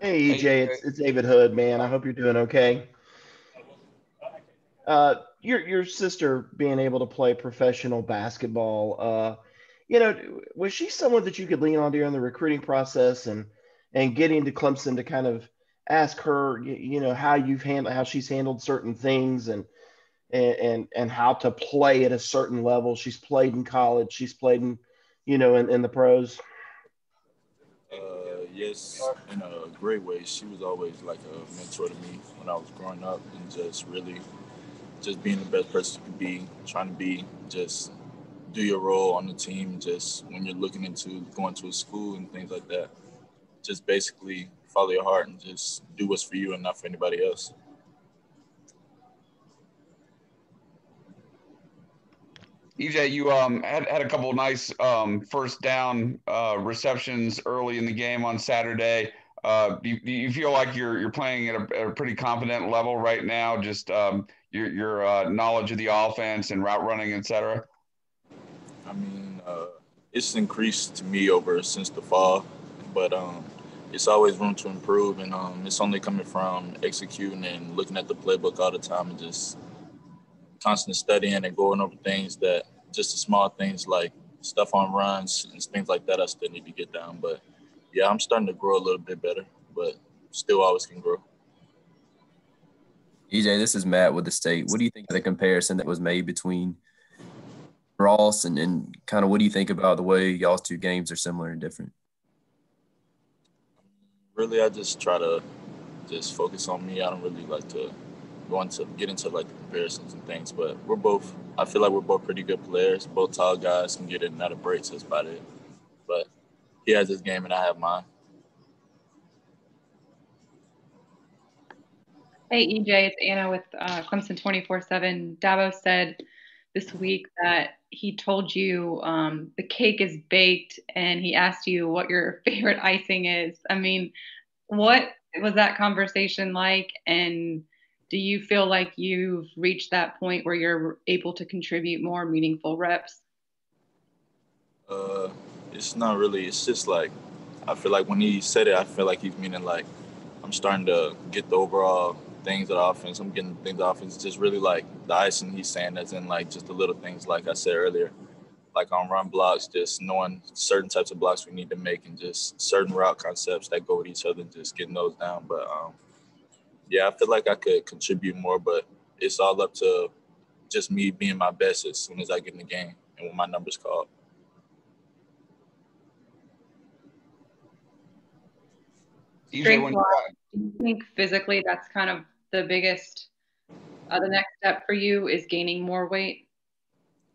Hey EJ, it's, it's David Hood, man. I hope you're doing okay. Uh, your your sister being able to play professional basketball, uh, you know, was she someone that you could lean on during the recruiting process and and getting to Clemson to kind of ask her, you know, how you've handled how she's handled certain things and and and, and how to play at a certain level. She's played in college, she's played in, you know, in, in the pros. Yes, in a great way. She was always like a mentor to me when I was growing up, and just really, just being the best person you can be, trying to be, just do your role on the team. Just when you're looking into going to a school and things like that, just basically follow your heart and just do what's for you and not for anybody else. EJ, you um, had, had a couple nice um, first down uh, receptions early in the game on Saturday. Uh, do, you, do, you, feel like you're you're playing at a, at a pretty confident level right now? Just um, your your uh, knowledge of the offense and route running, et cetera. I mean, uh, it's increased to me over since the fall, but um, it's always room to improve, and um, it's only coming from executing and looking at the playbook all the time and just constant studying and going over things that just the small things like stuff on runs and things like that I still need to get down. But yeah, I'm starting to grow a little bit better, but still always can grow. EJ, this is Matt with the state. What do you think of the comparison that was made between Ross and, and kind of what do you think about the way y'all's two games are similar and different? Really, I just try to just focus on me. I don't really like to going to get into like the comparisons and things, but we're both. I feel like we're both pretty good players. Both tall guys can get in and out of breaks. That's about it. But he has his game and I have mine. Hey EJ, it's Anna with uh, Clemson 24/7. Dabo said this week that he told you um, the cake is baked, and he asked you what your favorite icing is. I mean, what was that conversation like? And do you feel like you've reached that point where you're able to contribute more meaningful reps? Uh, it's not really. It's just like I feel like when he said it, I feel like he's meaning like I'm starting to get the overall things of the offense. I'm getting things of offense. It's just really like the icing he's saying that's in like just the little things like I said earlier. Like on run blocks, just knowing certain types of blocks we need to make and just certain route concepts that go with each other and just getting those down. But um, yeah, I feel like I could contribute more, but it's all up to just me being my best as soon as I get in the game and when my numbers called. Strength do you think physically that's kind of the biggest, uh, the next step for you is gaining more weight?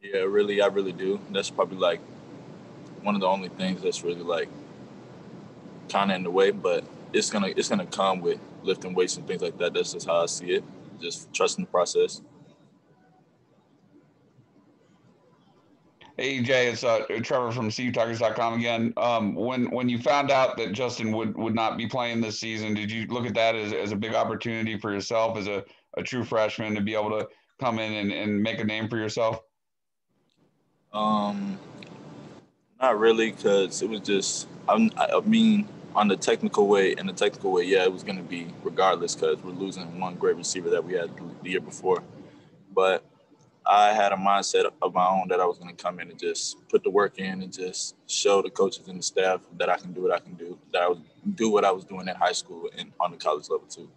Yeah, really, I really do. That's probably like one of the only things that's really like kind of in the way, but it's gonna it's gonna come with lifting weights and things like that. That's just how I see it. Just trusting the process. Hey EJ, it's uh, Trevor from CUTalkers.com again. Um, when when you found out that Justyn would would not be playing this season, did you look at that as, as a big opportunity for yourself as a, a true freshman to be able to come in and, and make a name for yourself? Um, not really, because it was just I, I mean on the technical way, in the technical way, yeah, it was going to be regardless because we're losing one great receiver that we had the year before. But I had a mindset of my own that I was going to come in and just put the work in and just show the coaches and the staff that I can do what I can do, that I would do what I was doing in high school and on the college level too.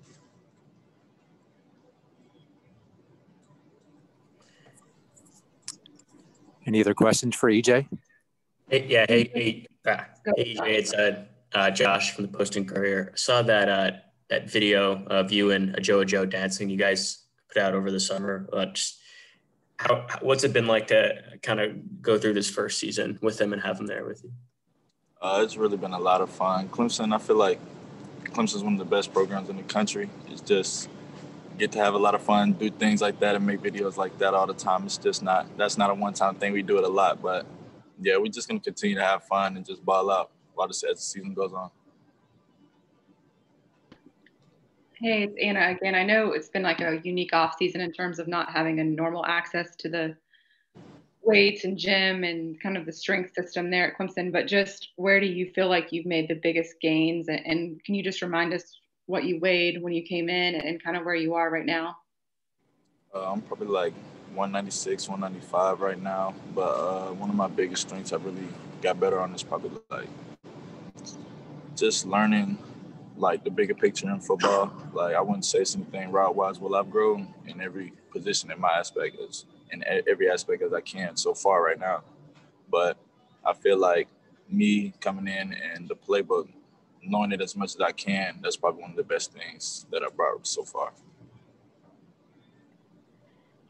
Any other questions for EJ? Hey, yeah, hey, hey, uh, hey EJ, it's uh, uh, Josh from the Post and Courier. I saw that uh, that video of you and Ajou dancing you guys put out over the summer. Uh, just how what's it been like to kind of go through this first season with them and have them there with you? Uh, it's really been a lot of fun. Clemson, I feel like Clemson's one of the best programs in the country. It's just get to have a lot of fun, do things like that, and make videos like that all the time. It's just not that's not a one time thing. We do it a lot, but yeah, we're just gonna continue to have fun and just ball out the, as the season goes on. Hey, it's Anna again. I know it's been like a unique off season in terms of not having a normal access to the weights and gym and kind of the strength system there at Clemson, but just where do you feel like you've made the biggest gains? And can you just remind us what you weighed when you came in and kind of where you are right now? Uh, I'm probably like 196, 195 right now. But uh, one of my biggest strengths I really got better on is probably like just learning like the bigger picture in football. Like I wouldn't say something route wise. Well, I've grown in every position in my aspect as in every aspect as I can so far right now. But I feel like me coming in and the playbook, knowing it as much as I can, that's probably one of the best things that I brought so far.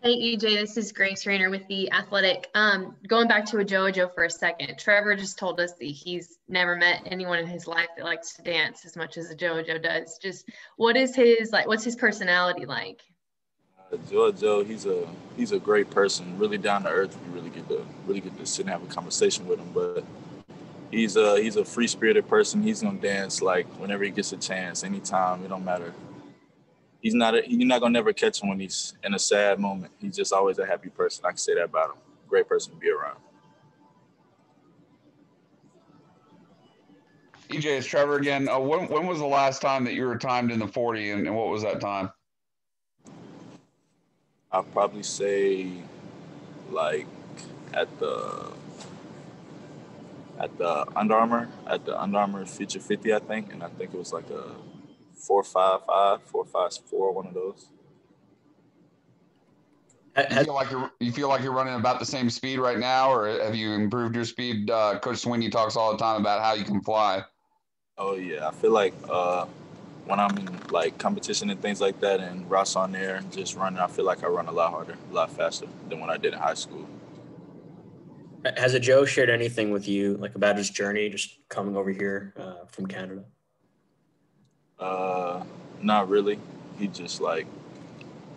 Hey EJ, this is Grace Raynor with the Athletic. Um, going back to Ajou for a second, Trevor just told us that he's never met anyone in his life that likes to dance as much as Ajou does. Just what is his like? What's his personality like? Uh, Ajou, he's a he's a great person, really down to earth. We really get to really get to sit and have a conversation with him. But he's a he's a free spirited person. He's gonna dance like whenever he gets a chance, anytime. It don't matter he's not a, you're not gonna never catch him when he's in a sad moment. He's just always a happy person. I can say that about him. Great person to be around. EJ, it's Trevor again. Uh, when, when was the last time that you were timed in the 40 and, and what was that time? I'll probably say like at the at the Under Armour, at the Under Armour Future 50, I think. And I think it was like a four five five, four five four, one of those. You feel like you're you feel like you're running about the same speed right now, or have you improved your speed? Uh, Coach Swinney talks all the time about how you can fly. Oh yeah, I feel like uh, when I'm in like competition and things like that, and Ross on there just running, I feel like I run a lot harder, a lot faster than when I did in high school. Has Ajou shared anything with you like about his journey, just coming over here uh, from Canada? Uh, not really. He just like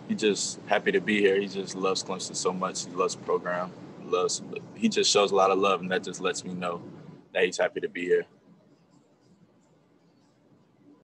he just happy to be here. He just loves Clemson so much. He loves the program. Loves. He just shows a lot of love, and that just lets me know that he's happy to be here.